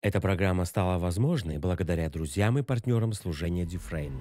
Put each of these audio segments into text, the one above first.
Эта программа стала возможной благодаря друзьям и партнерам служения Дюфрейн.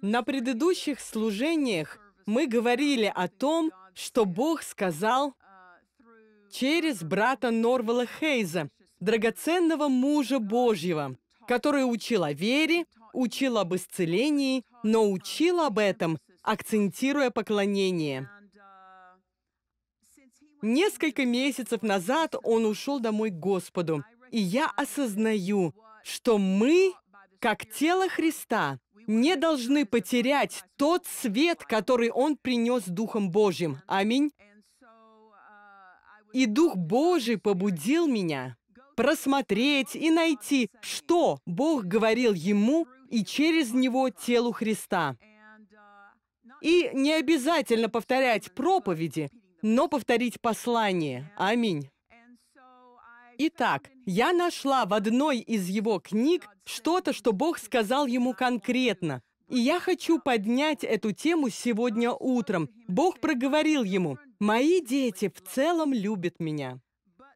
На предыдущих служениях мы говорили о том, что Бог сказал через брата Норвела Хейза, драгоценного мужа Божьего, который учил о вере, учил об исцелении, но учил об этом, акцентируя поклонение. Несколько месяцев назад он ушел домой к Господу, и я осознаю, что мы, как тело Христа, не должны потерять тот свет, который Он принес Духом Божьим. Аминь. И Дух Божий побудил меня просмотреть и найти, что Бог говорил ему и через него телу Христа. И не обязательно повторять проповеди, но повторить послание. Аминь. Итак, я нашла в одной из его книг что-то, что Бог сказал ему конкретно. И я хочу поднять эту тему сегодня утром. Бог проговорил ему, «Мои дети в целом любят меня,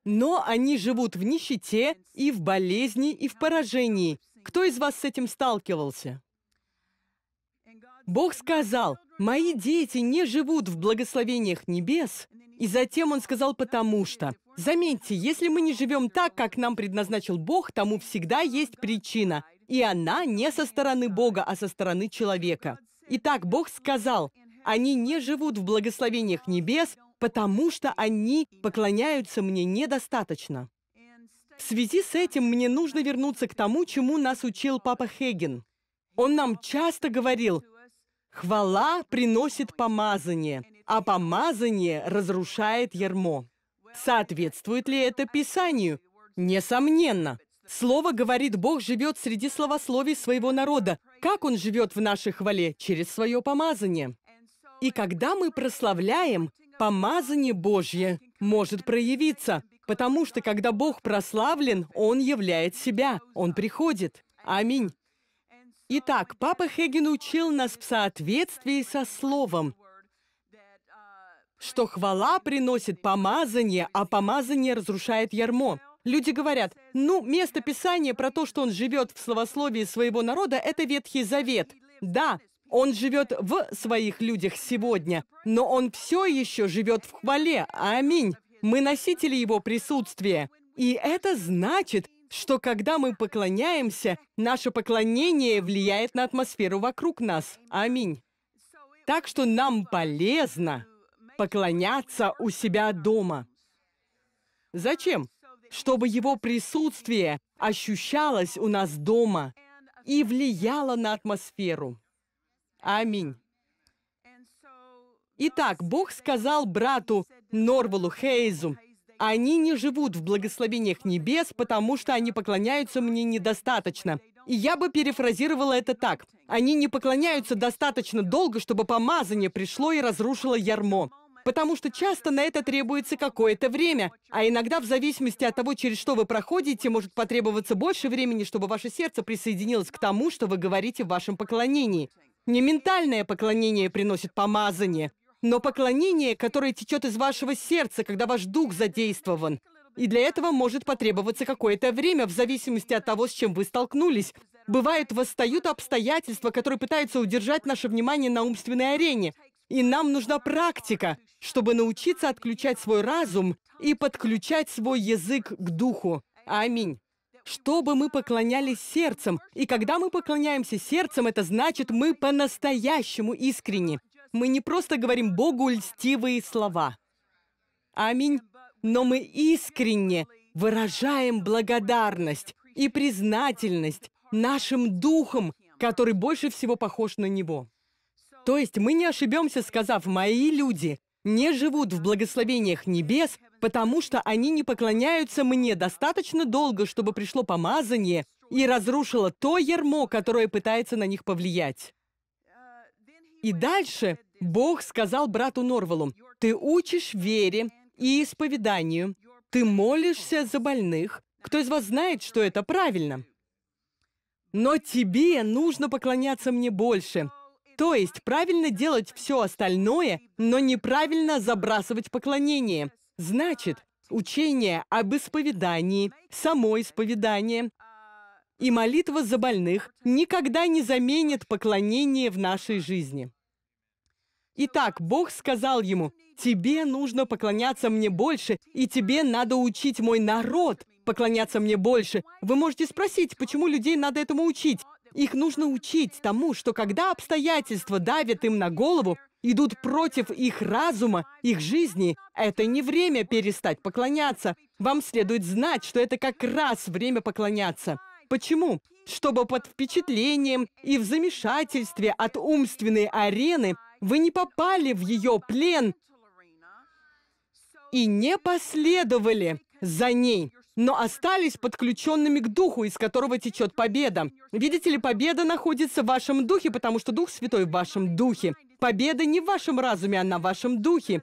но они живут в нищете и в болезни и в поражении. Кто из вас с этим сталкивался?» Бог сказал, «Мои дети не живут в благословениях небес», и затем он сказал «потому что». Заметьте, если мы не живем так, как нам предназначил Бог, тому всегда есть причина. И она не со стороны Бога, а со стороны человека. Итак, Бог сказал, они не живут в благословениях небес, потому что они поклоняются мне недостаточно. В связи с этим мне нужно вернуться к тому, чему нас учил Папа Хеген. Он нам часто говорил, хвала приносит помазание, а помазание разрушает ярмо. Соответствует ли это Писанию? Несомненно. Слово говорит, Бог живет среди словословий своего народа. Как Он живет в нашей хвале? Через свое помазание. И когда мы прославляем, помазание Божье может проявиться, потому что когда Бог прославлен, Он являет себя, Он приходит. Аминь. Итак, Папа Хеген учил нас в соответствии со Словом что хвала приносит помазание, а помазание разрушает ярмо. Люди говорят, ну, место Писания про то, что он живет в словословии своего народа, это Ветхий Завет. Да, он живет в своих людях сегодня, но он все еще живет в хвале. Аминь. Мы носители его присутствия. И это значит, что когда мы поклоняемся, наше поклонение влияет на атмосферу вокруг нас. Аминь. Так что нам полезно поклоняться у себя дома. Зачем? Чтобы его присутствие ощущалось у нас дома и влияло на атмосферу. Аминь. Итак, Бог сказал брату Норвалу Хейзу, «Они не живут в благословениях небес, потому что они поклоняются мне недостаточно». И я бы перефразировала это так. Они не поклоняются достаточно долго, чтобы помазание пришло и разрушило ярмо потому что часто на это требуется какое-то время, а иногда в зависимости от того, через что вы проходите, может потребоваться больше времени, чтобы ваше сердце присоединилось к тому, что вы говорите в вашем поклонении. Не ментальное поклонение приносит помазание, но поклонение, которое течет из вашего сердца, когда ваш дух задействован. И для этого может потребоваться какое-то время, в зависимости от того, с чем вы столкнулись. Бывают восстают обстоятельства, которые пытаются удержать наше внимание на умственной арене. И нам нужна практика, чтобы научиться отключать свой разум и подключать свой язык к духу. Аминь. Чтобы мы поклонялись сердцем. И когда мы поклоняемся сердцем, это значит, мы по-настоящему искренни. Мы не просто говорим Богу льстивые слова. Аминь. Но мы искренне выражаем благодарность и признательность нашим духом, который больше всего похож на Него. То есть мы не ошибемся, сказав «мои люди не живут в благословениях небес, потому что они не поклоняются мне достаточно долго, чтобы пришло помазание и разрушило то ярмо, которое пытается на них повлиять». И дальше Бог сказал брату Норвелу, «Ты учишь вере и исповеданию, ты молишься за больных. Кто из вас знает, что это правильно? Но тебе нужно поклоняться мне больше. То есть правильно делать все остальное, но неправильно забрасывать поклонение. Значит, учение об исповедании, само исповедание и молитва за больных никогда не заменит поклонение в нашей жизни. Итак, Бог сказал ему, «Тебе нужно поклоняться мне больше, и тебе надо учить мой народ поклоняться мне больше». Вы можете спросить, почему людей надо этому учить? Их нужно учить тому, что когда обстоятельства давят им на голову, идут против их разума, их жизни, это не время перестать поклоняться. Вам следует знать, что это как раз время поклоняться. Почему? Чтобы под впечатлением и в замешательстве от умственной арены вы не попали в ее плен и не последовали за ней, но остались подключенными к Духу, из которого течет победа. Видите ли, победа находится в вашем Духе, потому что Дух Святой в вашем Духе. Победа не в вашем разуме, а на вашем Духе.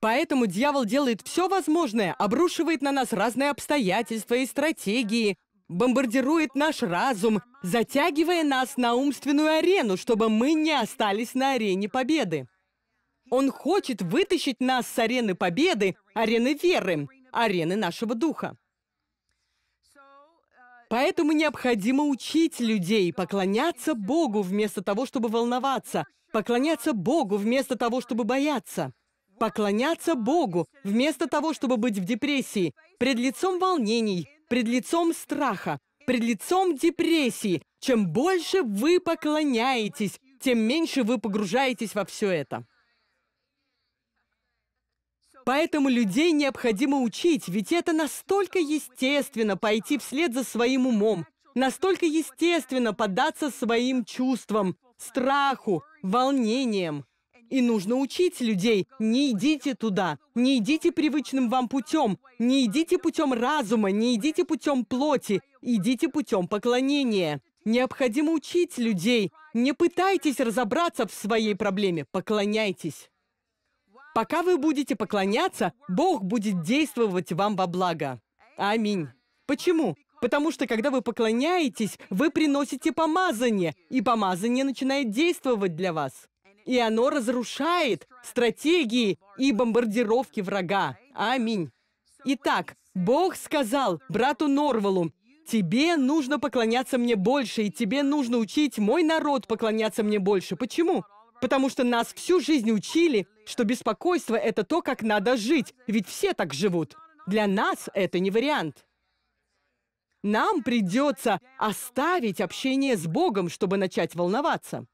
Поэтому дьявол делает все возможное, обрушивает на нас разные обстоятельства и стратегии, бомбардирует наш разум, затягивая нас на умственную арену, чтобы мы не остались на арене победы. Он хочет вытащить нас с арены победы, арены веры, арены нашего духа. Поэтому необходимо учить людей поклоняться Богу вместо того, чтобы волноваться, поклоняться Богу вместо того, чтобы бояться, поклоняться Богу вместо того, чтобы быть в депрессии, пред лицом волнений, пред лицом страха, пред лицом депрессии. Чем больше вы поклоняетесь, тем меньше вы погружаетесь во все это. Поэтому людей необходимо учить, ведь это настолько естественно пойти вслед за своим умом, настолько естественно поддаться своим чувствам, страху, волнениям. И нужно учить людей, не идите туда, не идите привычным вам путем, не идите путем разума, не идите путем плоти, идите путем поклонения. Необходимо учить людей, не пытайтесь разобраться в своей проблеме, поклоняйтесь. Пока вы будете поклоняться, Бог будет действовать вам во благо. Аминь. Почему? Потому что когда вы поклоняетесь, вы приносите помазание, и помазание начинает действовать для вас и оно разрушает стратегии и бомбардировки врага. Аминь. Итак, Бог сказал брату Норвалу, «Тебе нужно поклоняться мне больше, и тебе нужно учить мой народ поклоняться мне больше». Почему? Потому что нас всю жизнь учили, что беспокойство — это то, как надо жить, ведь все так живут. Для нас это не вариант. Нам придется оставить общение с Богом, чтобы начать волноваться.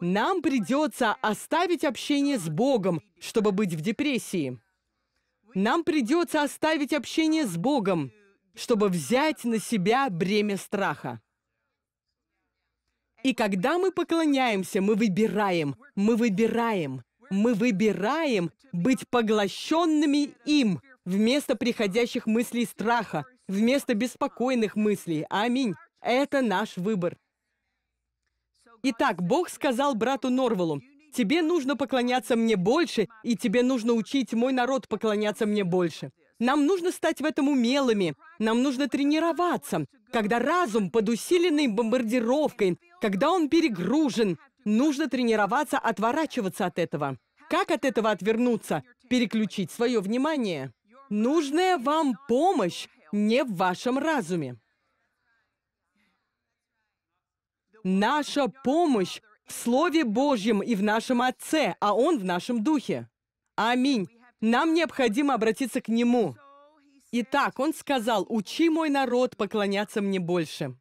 Нам придется оставить общение с Богом, чтобы быть в депрессии. Нам придется оставить общение с Богом, чтобы взять на себя бремя страха. И когда мы поклоняемся, мы выбираем, мы выбираем, мы выбираем быть поглощенными им вместо приходящих мыслей страха, вместо беспокойных мыслей. Аминь. Это наш выбор. Итак, Бог сказал брату Норвелу, «Тебе нужно поклоняться мне больше, и тебе нужно учить мой народ поклоняться мне больше». Нам нужно стать в этом умелыми, нам нужно тренироваться. Когда разум под усиленной бомбардировкой, когда он перегружен, нужно тренироваться отворачиваться от этого. Как от этого отвернуться? Переключить свое внимание. Нужная вам помощь не в вашем разуме. Наша помощь в Слове Божьем и в нашем Отце, а Он в нашем Духе. Аминь. Нам необходимо обратиться к Нему. Итак, Он сказал, «Учи мой народ поклоняться мне больше».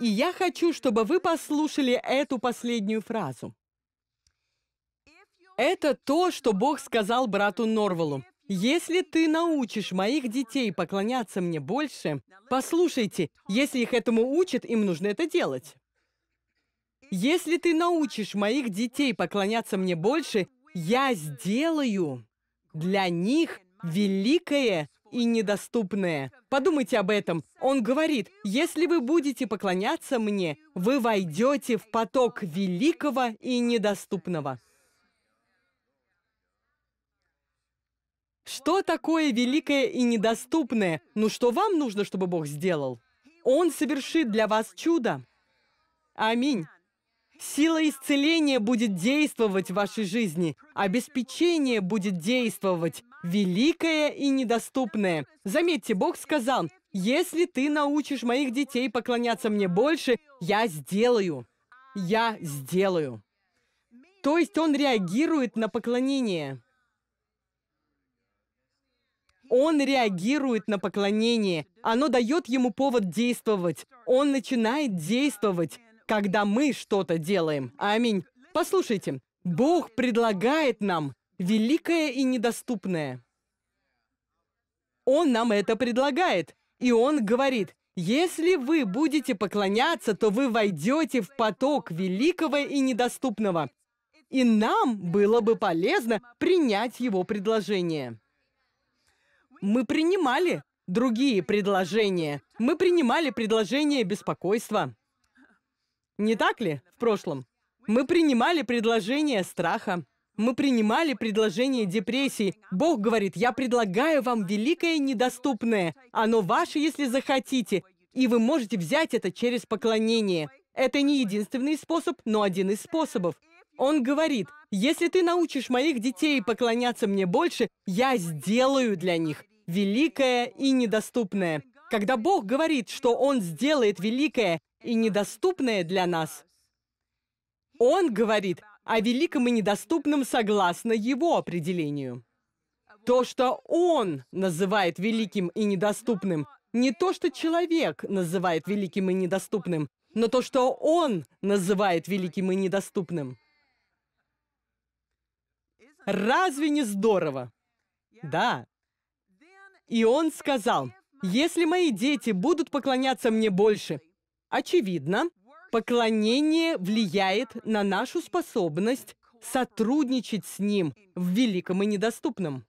И я хочу, чтобы вы послушали эту последнюю фразу. Это то, что Бог сказал брату Норвелу. Если ты научишь моих детей поклоняться мне больше, послушайте, если их этому учат, им нужно это делать. Если ты научишь моих детей поклоняться мне больше, я сделаю для них великое и недоступное. Подумайте об этом. Он говорит, если вы будете поклоняться мне, вы войдете в поток великого и недоступного. Что такое великое и недоступное? Ну что вам нужно, чтобы Бог сделал? Он совершит для вас чудо. Аминь. Сила исцеления будет действовать в вашей жизни. Обеспечение будет действовать. Великое и недоступное. Заметьте, Бог сказал, если ты научишь моих детей поклоняться мне больше, я сделаю. Я сделаю. То есть он реагирует на поклонение. Он реагирует на поклонение. Оно дает ему повод действовать. Он начинает действовать когда мы что-то делаем. Аминь. Послушайте, Бог предлагает нам великое и недоступное. Он нам это предлагает. И Он говорит, если вы будете поклоняться, то вы войдете в поток великого и недоступного. И нам было бы полезно принять его предложение. Мы принимали другие предложения. Мы принимали предложение беспокойства. Не так ли в прошлом? Мы принимали предложение страха. Мы принимали предложение депрессии. Бог говорит, я предлагаю вам великое недоступное. Оно ваше, если захотите. И вы можете взять это через поклонение. Это не единственный способ, но один из способов. Он говорит, если ты научишь моих детей поклоняться мне больше, я сделаю для них великое и недоступное. Когда Бог говорит, что Он сделает великое и недоступное для нас. Он говорит о великом и недоступном согласно его определению. То, что он называет великим и недоступным, не то, что человек называет великим и недоступным, но то, что он называет великим и недоступным. Разве не здорово? Да. И он сказал, если мои дети будут поклоняться мне больше, Очевидно, поклонение влияет на нашу способность сотрудничать с Ним в великом и недоступном.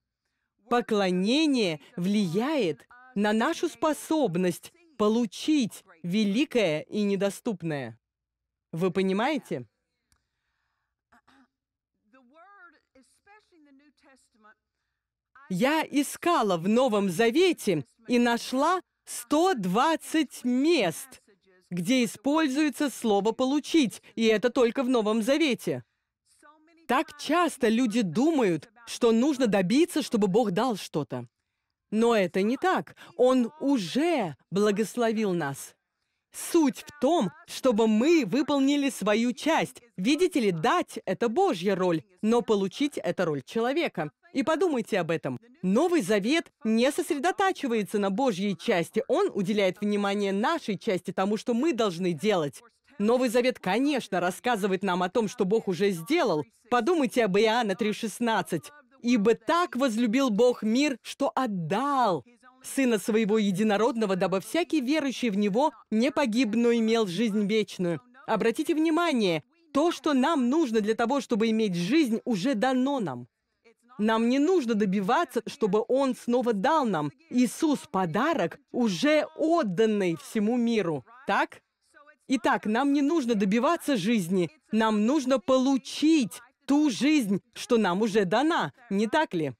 Поклонение влияет на нашу способность получить великое и недоступное. Вы понимаете? Я искала в Новом Завете и нашла 120 мест, где используется слово «получить», и это только в Новом Завете. Так часто люди думают, что нужно добиться, чтобы Бог дал что-то. Но это не так. Он уже благословил нас. Суть в том, чтобы мы выполнили свою часть. Видите ли, дать — это Божья роль, но получить — это роль человека. И подумайте об этом. Новый Завет не сосредотачивается на Божьей части. Он уделяет внимание нашей части, тому, что мы должны делать. Новый Завет, конечно, рассказывает нам о том, что Бог уже сделал. Подумайте об Иоанна 3,16. «Ибо так возлюбил Бог мир, что отдал Сына Своего Единородного, дабы всякий верующий в Него не погиб, но имел жизнь вечную». Обратите внимание, то, что нам нужно для того, чтобы иметь жизнь, уже дано нам. Нам не нужно добиваться, чтобы Он снова дал нам. Иисус – подарок, уже отданный всему миру. Так? Итак, нам не нужно добиваться жизни, нам нужно получить ту жизнь, что нам уже дана, не так ли?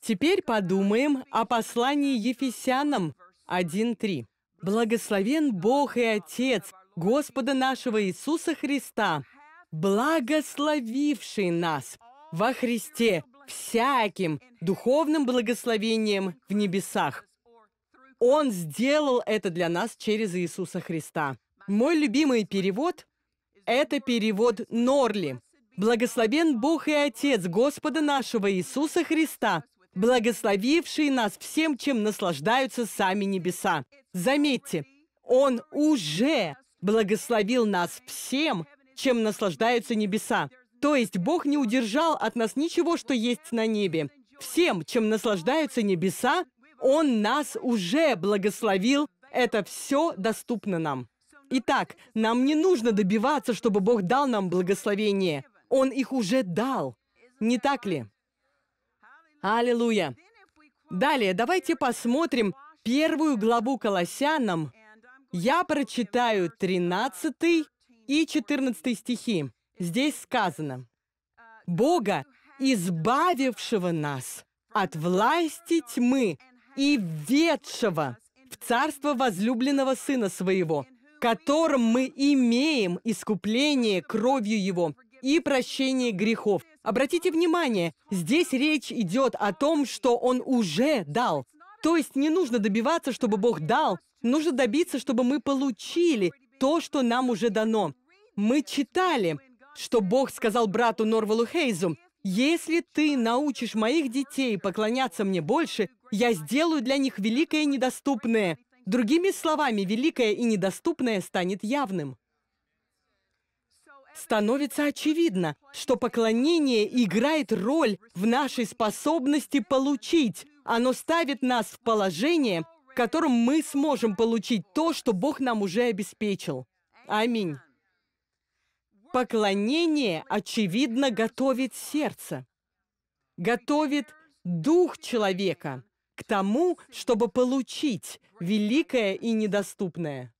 Теперь подумаем о послании Ефесянам 1.3. «Благословен Бог и Отец Господа нашего Иисуса Христа, благословивший нас во Христе всяким духовным благословением в небесах. Он сделал это для нас через Иисуса Христа. Мой любимый перевод – это перевод Норли. «Благословен Бог и Отец Господа нашего Иисуса Христа, благословивший нас всем, чем наслаждаются сами небеса». Заметьте, Он уже благословил нас всем, чем наслаждаются небеса. То есть Бог не удержал от нас ничего, что есть на небе. Всем, чем наслаждаются небеса, Он нас уже благословил. Это все доступно нам. Итак, нам не нужно добиваться, чтобы Бог дал нам благословение. Он их уже дал. Не так ли? Аллилуйя. Далее, давайте посмотрим первую главу Колоссянам. Я прочитаю 13 и 14 стихи. Здесь сказано, «Бога, избавившего нас от власти тьмы и ведшего в царство возлюбленного Сына Своего, которым мы имеем искупление кровью Его и прощение грехов. Обратите внимание, здесь речь идет о том, что Он уже дал. То есть не нужно добиваться, чтобы Бог дал, нужно добиться, чтобы мы получили то, что нам уже дано. Мы читали, что Бог сказал брату Норвалу Хейзу, «Если ты научишь моих детей поклоняться мне больше, я сделаю для них великое и недоступное, Другими словами, великое и недоступное станет явным. Становится очевидно, что поклонение играет роль в нашей способности получить. Оно ставит нас в положение, в котором мы сможем получить то, что Бог нам уже обеспечил. Аминь. Поклонение, очевидно, готовит сердце, готовит дух человека к тому, чтобы получить великое и недоступное.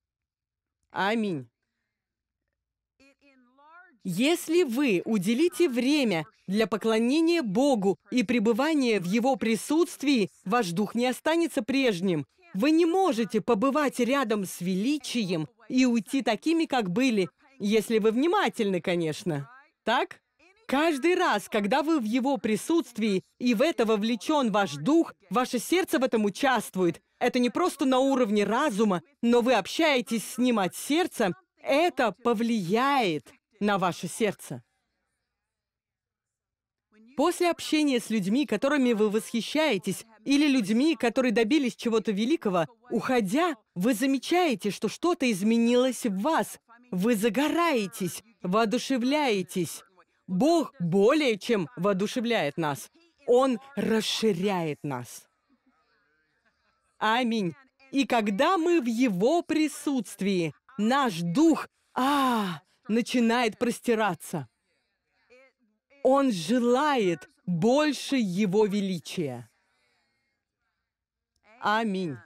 Аминь. Если вы уделите время для поклонения Богу и пребывания в Его присутствии, ваш дух не останется прежним. Вы не можете побывать рядом с величием и уйти такими, как были, если вы внимательны, конечно. Так? Каждый раз, когда вы в его присутствии, и в это вовлечен ваш дух, ваше сердце в этом участвует. Это не просто на уровне разума, но вы общаетесь с ним от сердца, это повлияет на ваше сердце. После общения с людьми, которыми вы восхищаетесь, или людьми, которые добились чего-то великого, уходя, вы замечаете, что что-то изменилось в вас. Вы загораетесь, воодушевляетесь. Бог более чем воодушевляет нас. Он расширяет нас. Аминь. И когда мы в Его присутствии, наш дух, а, начинает простираться. Он желает больше Его величия. Аминь.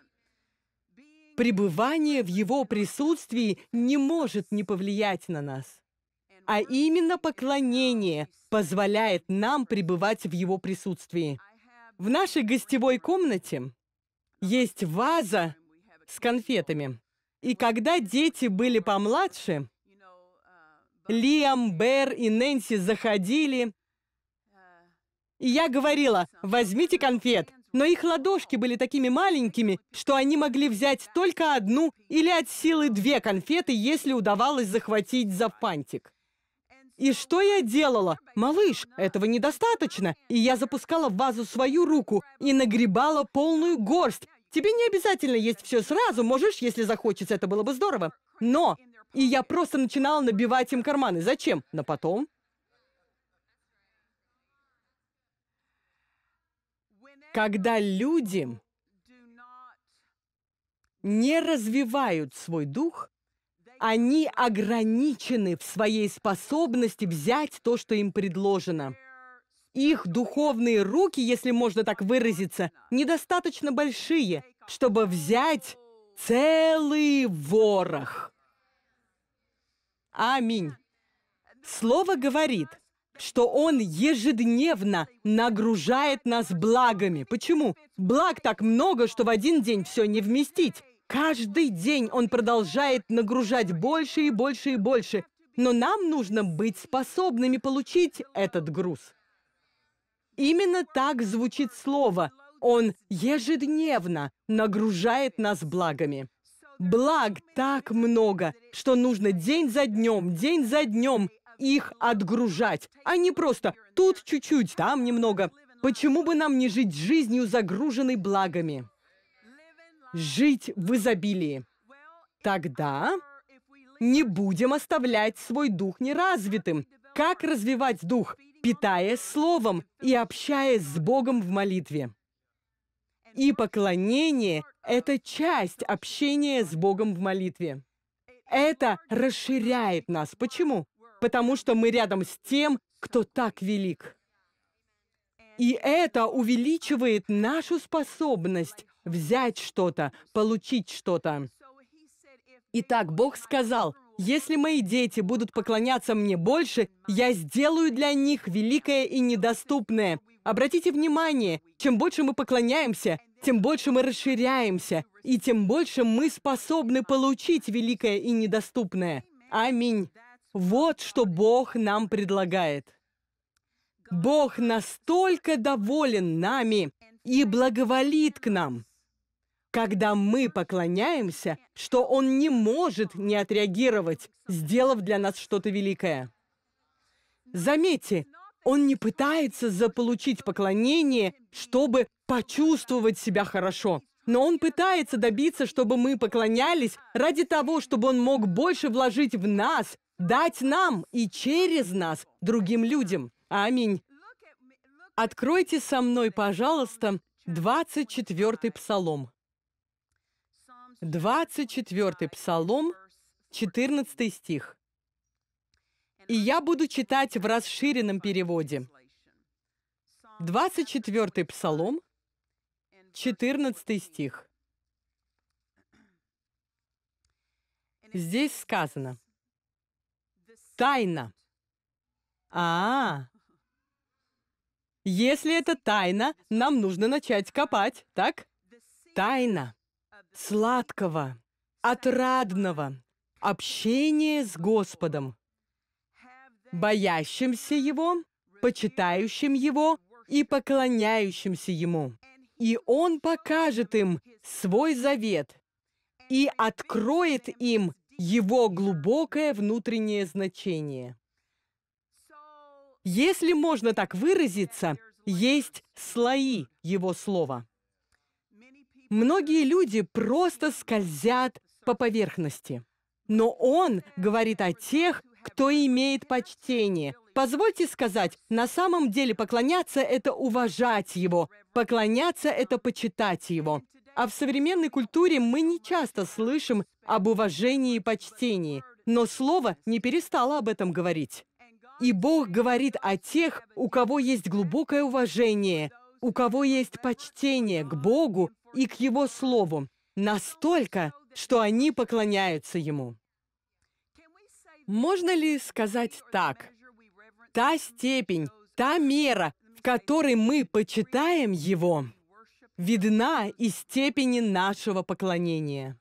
Пребывание в Его присутствии не может не повлиять на нас а именно поклонение позволяет нам пребывать в его присутствии. В нашей гостевой комнате есть ваза с конфетами. И когда дети были помладше, Лиам, Бер и Нэнси заходили, и я говорила, возьмите конфет. Но их ладошки были такими маленькими, что они могли взять только одну или от силы две конфеты, если удавалось захватить за фантик. И что я делала? Малыш, этого недостаточно. И я запускала в вазу свою руку и нагребала полную горсть. Тебе не обязательно есть все сразу, можешь, если захочется, это было бы здорово. Но... И я просто начинала набивать им карманы. Зачем? Но потом... Когда люди не развивают свой дух, они ограничены в своей способности взять то, что им предложено. Их духовные руки, если можно так выразиться, недостаточно большие, чтобы взять целый ворох. Аминь. Слово говорит, что Он ежедневно нагружает нас благами. Почему? Благ так много, что в один день все не вместить. Каждый день он продолжает нагружать больше и больше и больше. Но нам нужно быть способными получить этот груз. Именно так звучит слово. Он ежедневно нагружает нас благами. Благ так много, что нужно день за днем, день за днем их отгружать, а не просто тут чуть-чуть, там немного. Почему бы нам не жить жизнью, загруженной благами? жить в изобилии. Тогда не будем оставлять свой дух неразвитым. Как развивать дух? Питаясь Словом и общаясь с Богом в молитве. И поклонение — это часть общения с Богом в молитве. Это расширяет нас. Почему? Потому что мы рядом с тем, кто так велик. И это увеличивает нашу способность взять что-то, получить что-то. Итак, Бог сказал, если мои дети будут поклоняться мне больше, я сделаю для них великое и недоступное. Обратите внимание, чем больше мы поклоняемся, тем больше мы расширяемся, и тем больше мы способны получить великое и недоступное. Аминь. Вот что Бог нам предлагает. Бог настолько доволен нами и благоволит к нам, когда мы поклоняемся, что Он не может не отреагировать, сделав для нас что-то великое. Заметьте, Он не пытается заполучить поклонение, чтобы почувствовать себя хорошо. Но он пытается добиться, чтобы мы поклонялись ради того, чтобы он мог больше вложить в нас, дать нам и через нас другим людям. Аминь. Откройте со мной, пожалуйста, 24-й псалом. 24-й псалом, 14 стих. И я буду читать в расширенном переводе. 24-й псалом, 14 стих. Здесь сказано «Тайна». А, -а, а Если это тайна, нам нужно начать копать, так? Тайна сладкого, отрадного общения с Господом, боящимся Его, почитающим Его и поклоняющимся Ему и Он покажет им свой завет и откроет им его глубокое внутреннее значение. Если можно так выразиться, есть слои его слова. Многие люди просто скользят по поверхности. Но он говорит о тех, кто имеет почтение. Позвольте сказать, на самом деле поклоняться – это уважать его, поклоняться – это почитать его. А в современной культуре мы не часто слышим об уважении и почтении, но слово не перестало об этом говорить. И Бог говорит о тех, у кого есть глубокое уважение, у кого есть почтение к Богу и к Его Слову, настолько, что они поклоняются Ему. Можно ли сказать так? Та степень, та мера, в которой мы почитаем Его, видна из степени нашего поклонения.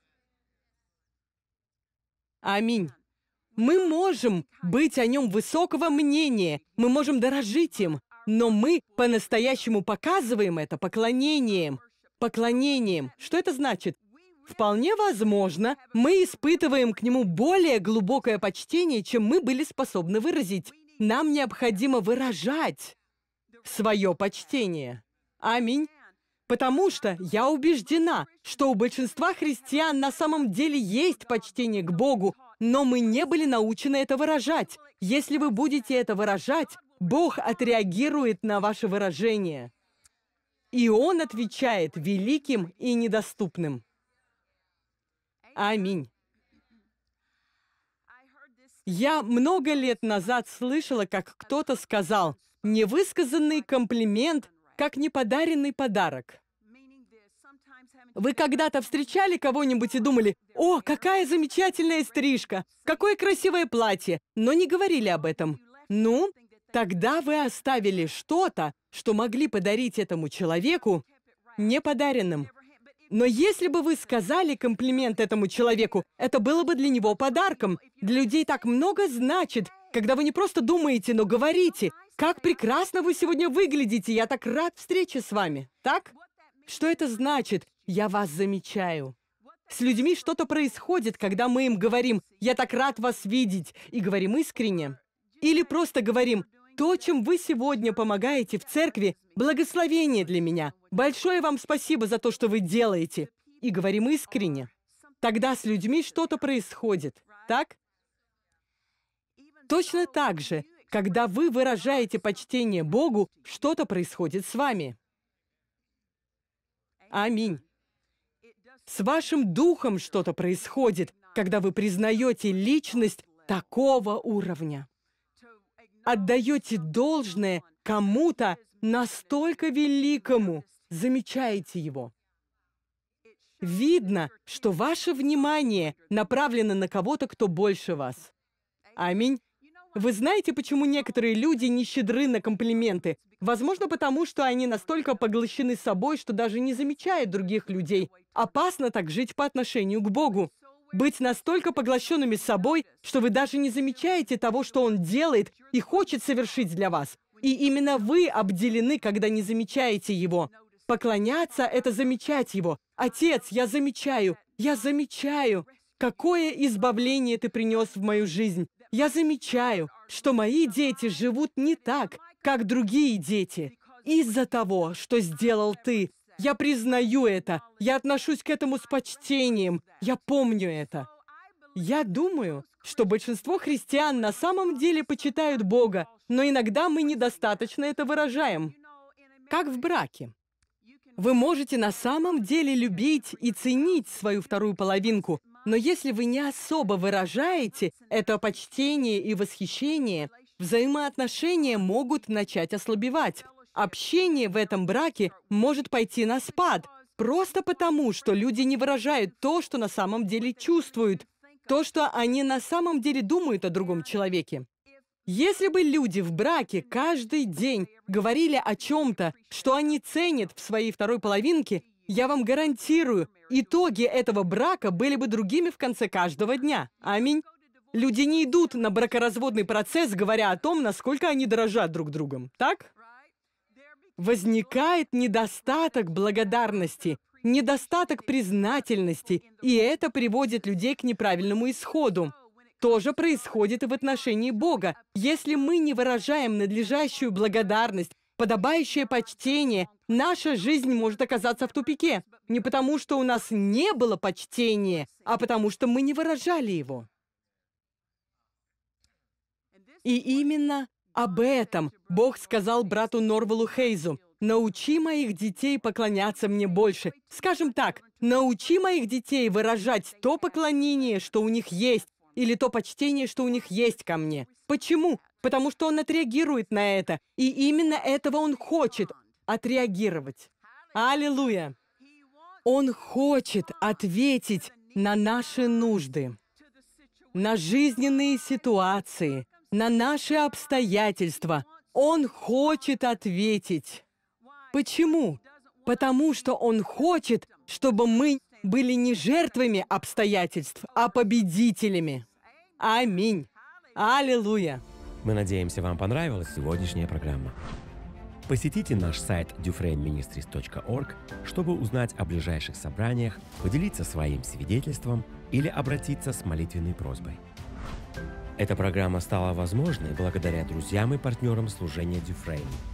Аминь. Мы можем быть о нем высокого мнения, мы можем дорожить им, но мы по-настоящему показываем это поклонением. Поклонением. Что это значит? Вполне возможно, мы испытываем к нему более глубокое почтение, чем мы были способны выразить. Нам необходимо выражать свое почтение. Аминь. Потому что я убеждена, что у большинства христиан на самом деле есть почтение к Богу, но мы не были научены это выражать. Если вы будете это выражать, Бог отреагирует на ваше выражение. И Он отвечает великим и недоступным. Аминь. Я много лет назад слышала, как кто-то сказал, невысказанный комплимент, как неподаренный подарок. Вы когда-то встречали кого-нибудь и думали, «О, какая замечательная стрижка! Какое красивое платье!» но не говорили об этом. Ну, тогда вы оставили что-то, что могли подарить этому человеку неподаренным. Но если бы вы сказали комплимент этому человеку, это было бы для него подарком. Для людей так много значит, когда вы не просто думаете, но говорите. Как прекрасно вы сегодня выглядите, я так рад встрече с вами. Так? Что это значит? Я вас замечаю. С людьми что-то происходит, когда мы им говорим «Я так рад вас видеть» и говорим искренне. Или просто говорим то, чем вы сегодня помогаете в церкви, благословение для меня. Большое вам спасибо за то, что вы делаете. И говорим искренне. Тогда с людьми что-то происходит, так? Точно так же, когда вы выражаете почтение Богу, что-то происходит с вами. Аминь. С вашим духом что-то происходит, когда вы признаете личность такого уровня отдаете должное кому-то настолько великому, замечаете его. Видно, что ваше внимание направлено на кого-то, кто больше вас. Аминь. Вы знаете, почему некоторые люди не щедры на комплименты? Возможно, потому что они настолько поглощены собой, что даже не замечают других людей. Опасно так жить по отношению к Богу. Быть настолько поглощенными собой, что вы даже не замечаете того, что Он делает и хочет совершить для вас. И именно вы обделены, когда не замечаете Его. Поклоняться — это замечать Его. Отец, я замечаю, я замечаю, какое избавление Ты принес в мою жизнь. Я замечаю, что мои дети живут не так, как другие дети. Из-за того, что сделал ты. Я признаю это. Я отношусь к этому с почтением. Я помню это. Я думаю, что большинство христиан на самом деле почитают Бога, но иногда мы недостаточно это выражаем. Как в браке. Вы можете на самом деле любить и ценить свою вторую половинку, но если вы не особо выражаете это почтение и восхищение, взаимоотношения могут начать ослабевать. Общение в этом браке может пойти на спад, просто потому, что люди не выражают то, что на самом деле чувствуют, то, что они на самом деле думают о другом человеке. Если бы люди в браке каждый день говорили о чем-то, что они ценят в своей второй половинке, я вам гарантирую, итоги этого брака были бы другими в конце каждого дня. Аминь. Люди не идут на бракоразводный процесс, говоря о том, насколько они дорожат друг другом. Так? Возникает недостаток благодарности, недостаток признательности, и это приводит людей к неправильному исходу. То же происходит и в отношении Бога. Если мы не выражаем надлежащую благодарность, подобающее почтение, наша жизнь может оказаться в тупике. Не потому, что у нас не было почтения, а потому, что мы не выражали его. И именно об этом Бог сказал брату Норвелу Хейзу. «Научи моих детей поклоняться мне больше». Скажем так, научи моих детей выражать то поклонение, что у них есть, или то почтение, что у них есть ко мне. Почему? Потому что он отреагирует на это. И именно этого он хочет — отреагировать. Аллилуйя! Он хочет ответить на наши нужды, на жизненные ситуации, на наши обстоятельства. Он хочет ответить. Почему? Потому что Он хочет, чтобы мы были не жертвами обстоятельств, а победителями. Аминь. Аллилуйя. Мы надеемся, вам понравилась сегодняшняя программа. Посетите наш сайт dufresneministries.org, чтобы узнать о ближайших собраниях, поделиться своим свидетельством или обратиться с молитвенной просьбой. Эта программа стала возможной благодаря друзьям и партнерам служения Дюфрейм –